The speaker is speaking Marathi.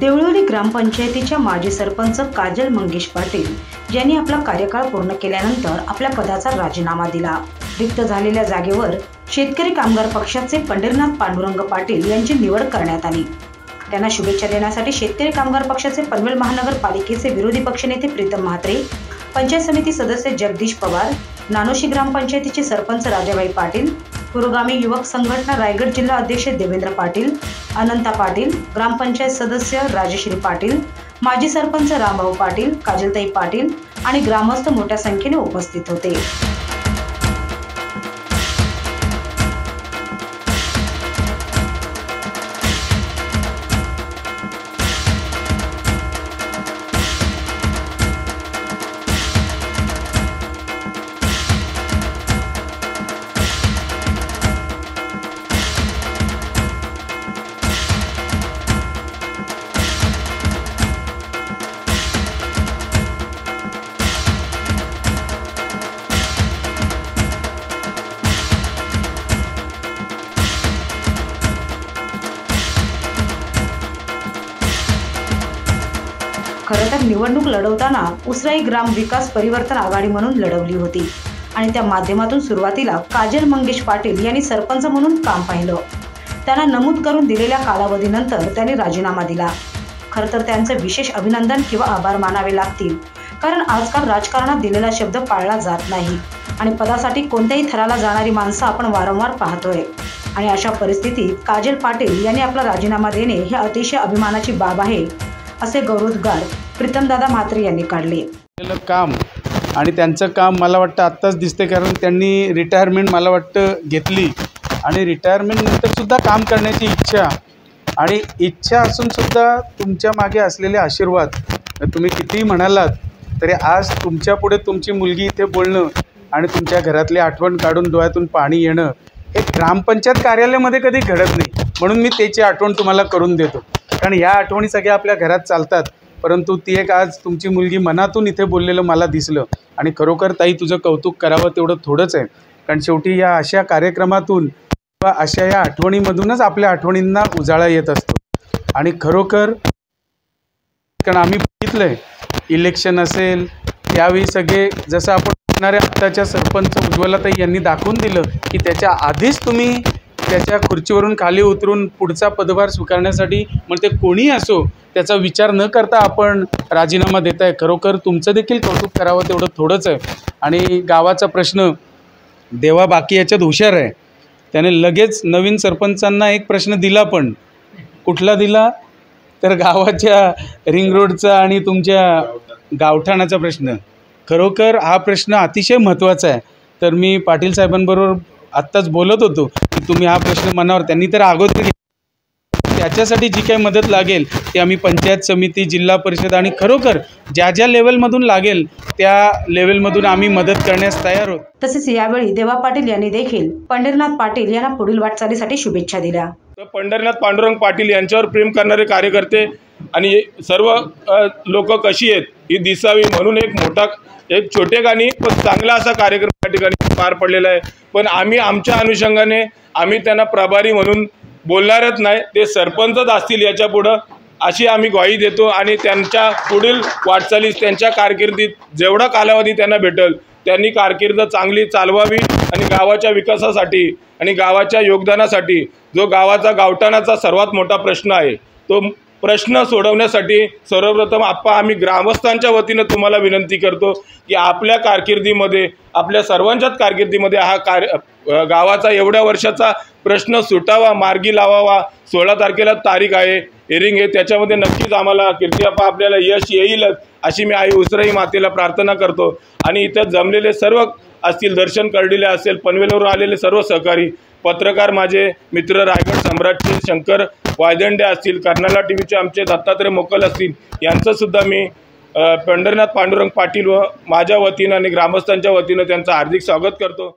देवळोली ग्रामपंचायतीच्या माजी सरपंच काजल मंगेश पाटील यांनी आपला कार्यकाळ पूर्ण केल्यानंतर आपल्या पदाचा राजीनामा दिला. रिक्त झालेल्या जागेवर शेतकरी कामगार पक्षाचे पंढरीनाथ पांडुरंग पाटील यांची निवड करण्यात आली. त्यांना शुभेच्छा देण्यासाठी शेतकरी कामगार पक्षाचे पनवेल महानगरपालिकेचे विरोधी पक्षनेते प्रीतम म्हात्रे पंचायत समिती सदस्य जगदीश पवार नानोशी ग्रामपंचायतीचे सरपंच राजाबाई पाटील पुरोगामी युवक संघटना रायगड जिल्हा अध्यक्ष देवेंद्र पाटील अनंता पाटील ग्रामपंचायत सदस्य राजश्री पाटील माजी सरपंच रामभाऊ पाटील काजलताई पाटील आणि ग्रामस्थ मोठ्या संख्येने उपस्थित होते. खरं तर निवडणूक लढवताना उसराई ग्राम विकास परिवर्तन आघाडी म्हणून लढवली होती. आणि त्या माध्यमातून सुरुवातीला काजल मंगेश पाटील यांनी सरपंच म्हणून काम पाहिलं. त्यांना नमूद करून दिलेल्या कालावधीनंतर त्यांनी राजीनामा दिला. खरं तर त्यांचं विशेष अभिनंदन किंवा आभार मानावे लागतील कारण आजकाल राजकारणात दिलेला शब्द पाळला जात नाही. आणि पदासाठी कोणत्याही थराला जाणारी माणसं आपण वारंवार पाहतोय. आणि अशा परिस्थितीत काजल पाटील यांनी आपला राजीनामा देणे हे अतिशय अभिमानाची बाब आहे. असे गौरवोद्गार प्रीतमदादा म्हात्रे यांनी काढले. काम आणि त्यांचं काम मला वाटतं आत्ताच दिसते कारण त्यांनी रिटायरमेंट मला वाटतं घेतली. आणि रिटायरमेंटनंतरसुद्धा काम करण्याची इच्छा आणि इच्छा असूनसुद्धा तुमच्या मागे असलेले आशीर्वाद. तुम्ही कितीही म्हणालात तरी आज तुमच्यापुढे तुमची मुलगी इथे बोलणं आणि तुमच्या घरातली आठवण काढून डोळ्यातून पाणी येणं हे ग्रामपंचायत कार्यालयामध्ये कधी घडत नाही. म्हणून मी त्याची आठवण तुम्हाला करून देतो. कारण ह्या आठवणी सगळ्या आपल्या घरात चालतात. परंतु ती एक आज तुमची मुलगी मनातून इथे बोललेलं मला दिसलं. आणि खरोखर ताई तुझं कौतुक करावं तेवढं थोडंच आहे. कारण शेवटी या अशा कार्यक्रमातून किंवा अशा या आठवणीमधूनच आपल्या आठवणींना उजाळा येत असतो. आणि खरोखर कारण आम्ही बघितलं आहे इलेक्शन असेल त्यावेळी सगळे जसं आपण आत्ताच्या सरपंच उज्ज्वलाताई यांनी दाखवून दिलं की त्याच्या आधीच तुम्ही त्याच्या खुर्चीवरून खाली उतरून पुढचा पदभार स्वीकारण्यासाठी मग ते कोणी असो त्याचा विचार न करता आपण राजीनामा देत आहे खरोखर तुमचं देखील कौतुक करावं तेवढं थोडंच आहे. आणि गावाचा प्रश्न देवा बाकी याच्यात हुशार आहे. त्याने लगेच नवीन सरपंचांना एक प्रश्न दिला पण. कुठला दिला? तर गावाच्या रिंग रोडचा आणि तुमच्या गावठाणाचा प्रश्न. खरोखर हा प्रश्न अतिशय महत्त्वाचा आहे. तर मी पाटील साहेबांबरोबर आत्ताच बोलत होतो की तुम्ही हा प्रश्न मनावर त्यांनी तर अगोदर. त्याच्यासाठी जी काही मदत लागेल ती आम्ही पंचायत समिती जिल्हा परिषद आणि खरोखर ज्या ज्या लेवलमधून लागेल त्या लेवलमधून आम्ही मदत करण्यास तयार आहोत तसेच यावेळी देवा पाटील यांनी देखील पंढरीनाथ पाटील यांना पुढील वाटचालीसाठी शुभेच्छा दिल्या तर पंढरीनाथ पांडुरंग पाटील यांच्यावर प्रेम करणारे कार्यकर्ते आणि सर्व लोक कशी आहेत ही दिसावी म्हणून एक मोठा एक छोटेखानी पण चांगला असा कार्यक्रम या ठिकाणी पार पडलेला आहे. पण आम्ही आमच्या अनुषंगाने आम्ही त्यांना प्रभारी म्हणून बोलणारच नाही. ते सरपंचच असतील याच्या पुढं अशी आम्ही ग्वाही देतो आणि त्यांच्या पुढील वाटचालीस त्यांच्या कारकिर्दीत जेवढा कालावधी त्यांना भेटेल त्यांनी कारकीर्द चांगली चालवावी आणि गावाच्या विकासासाठी आणि गावाच्या योगदानासाठी जो गावाचा गावठाणाचा सर्वात मोठा प्रश्न आहे तो प्रश्न सोडवण्यासाठी सर्वप्रथम आप्पा आम्ही ग्रामस्थांच्या वतीनं तुम्हाला विनंती करतो की आपल्या कारकिर्दीमध्ये आपल्या सर्वांच्याच कारकिर्दीमध्ये हा कार गावाचा एवढ्या वर्षाचा प्रश्न सुटावा मार्गी लावावा. सोळा तारखेला तारीख आहे हेरिंग आहे. त्याच्यामध्ये नक्कीच आम्हाला कीर्तिअप्पा आपल्याला यश येईलच अशी मी आई उसराई मातेला प्रार्थना करतो. आणि इथं जमलेले सर्व असतील दर्शन कर्डिले असेल पनवेलवरून आलेले सर्व सहकारी पत्रकार माझे मित्र रायगड सम्राटचे शंकर वायदंडे असतील कर्नाला टी व्हीचे आमचे दत्तात्रय मोकल असतील यांचंसुद्धा मी पंढरनाथ पांडुरंग पाटील व माझ्या वतीनं आणि ग्रामस्थांच्या वतीनं त्यांचं हार्दिक स्वागत करतो.